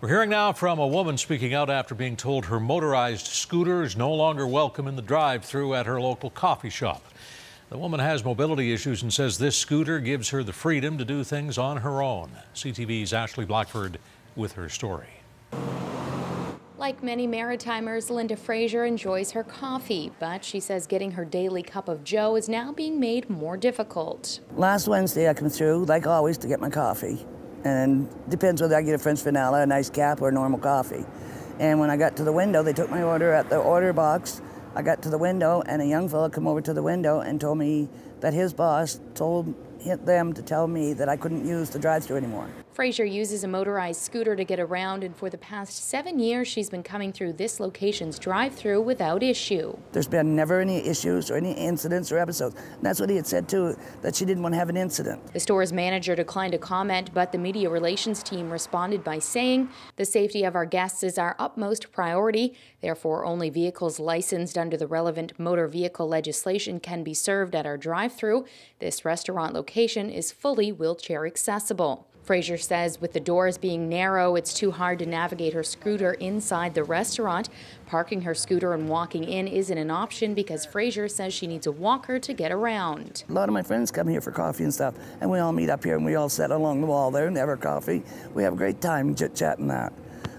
We're hearing now from a woman speaking out after being told her motorized scooter is no longer welcome in the drive through at her local coffee shop. The woman has mobility issues and says this scooter gives her the freedom to do things on her own. CTV's Ashley Blackford with her story. Like many Maritimers, Linda Fraser enjoys her coffee, but she says getting her daily cup of joe is now being made more difficult. Last Wednesday I come through, like always, to get my coffee. And depends whether I get a French vanilla, a nice cap, or normal coffee. And when I got to the window, they took my order at the order box. I got to the window, and a young fella come over to the window and told me that his boss told them to tell me that I couldn't use the drive-through anymore. Fraser uses a motorized scooter to get around, and for the past seven years, she's been coming through this location's drive-through without issue. There's been never any issues or any incidents or episodes. And that's what he had said too, that she didn't want to have an incident. The store's manager declined to comment, but the media relations team responded by saying the safety of our guests is our utmost priority. Therefore, only vehicles licensed under the relevant motor vehicle legislation can be served at our drive-through. This restaurant location is fully wheelchair accessible. Fraser says with the doors being narrow, it's too hard to navigate her scooter inside the restaurant. Parking her scooter and walking in isn't an option because Fraser says she needs a walker to get around. A lot of my friends come here for coffee and stuff, and we all meet up here and we all sit along the wall there and have our coffee. We have a great time chit chatting that.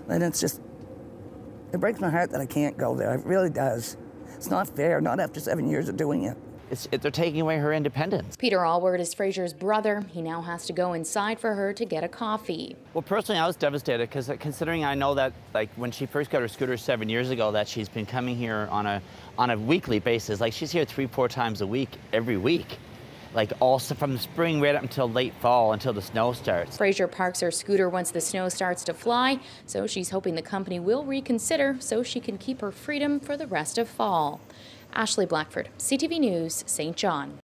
And it's just, it breaks my heart that I can't go there. It really does. It's not fair, not after seven years of doing it. It, they're taking away her independence. Peter Allward is Fraser's brother. He now has to go inside for her to get a coffee. Well, personally, I was devastated because uh, considering I know that, like, when she first got her scooter seven years ago, that she's been coming here on a on a weekly basis. Like, she's here three, four times a week, every week like also from the spring right up until late fall until the snow starts. Fraser parks her scooter once the snow starts to fly, so she's hoping the company will reconsider so she can keep her freedom for the rest of fall. Ashley Blackford, CTV News, Saint John.